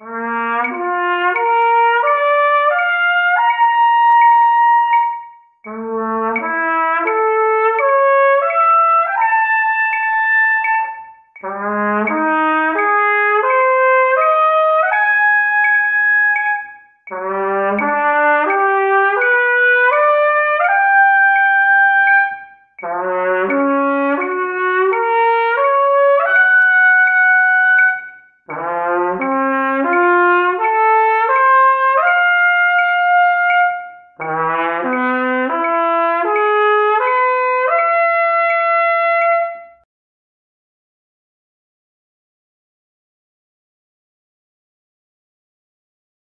Bye.